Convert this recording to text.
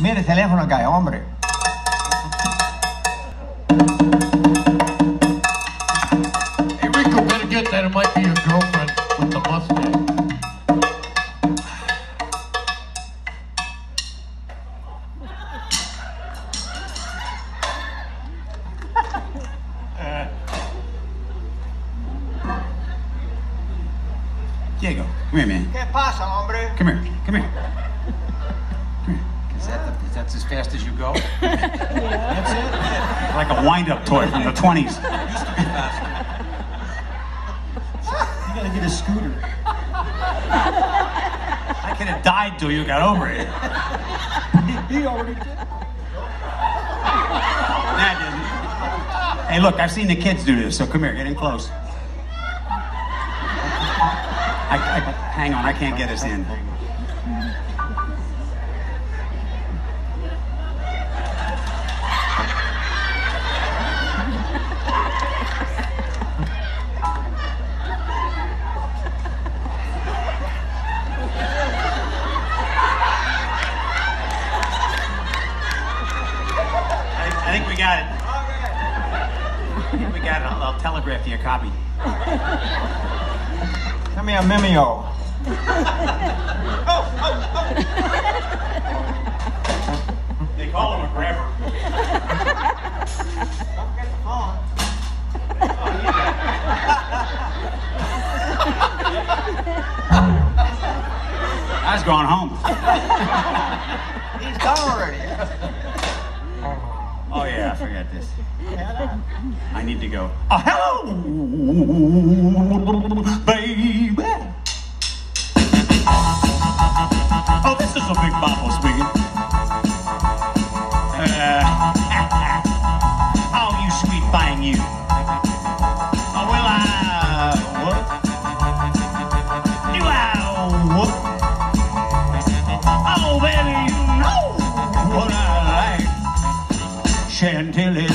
Mire el teléfono acá, hombre. Hey, Rico, better get that. It might be your girlfriend with the mustache. Diego, come here, man. ¿Qué pasa, hombre? Come here. Come here. Is that, the, is that as fast as you go? That's it. Like a wind-up toy from the 20s. You gotta get a scooter. I could have died till you got over it. He already did. Nah, didn't. Hey, look, I've seen the kids do this, so come here, get in close. I, I, hang on, I can't get us in. I, I think we got it. We got it. I'll, I'll telegraph you a copy. Come here, Mimeo. They call him a grabber. I was going home. He's done already. I need to go. Oh, hello, baby. Oh, this is a big bopper speaking. Uh, oh, you sweet thing, you. Oh, well, I what? Do I what? Oh, baby, you know what I like. Chantilly.